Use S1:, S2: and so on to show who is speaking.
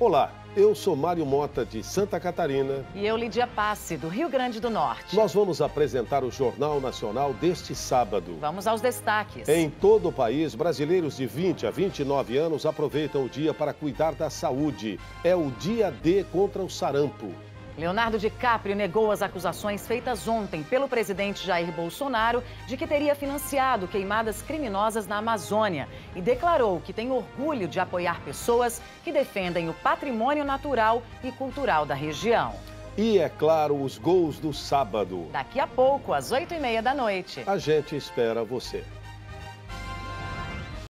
S1: Olá, eu sou Mário Mota de Santa Catarina.
S2: E eu, Lídia Passe, do Rio Grande do Norte.
S1: Nós vamos apresentar o Jornal Nacional deste sábado.
S2: Vamos aos destaques.
S1: Em todo o país, brasileiros de 20 a 29 anos aproveitam o dia para cuidar da saúde. É o dia D contra o sarampo.
S2: Leonardo DiCaprio negou as acusações feitas ontem pelo presidente Jair Bolsonaro de que teria financiado queimadas criminosas na Amazônia e declarou que tem orgulho de apoiar pessoas que defendem o patrimônio natural e cultural da região.
S1: E, é claro, os gols do sábado.
S2: Daqui a pouco, às oito e meia da noite.
S1: A gente espera você.